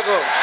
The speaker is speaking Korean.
아이고.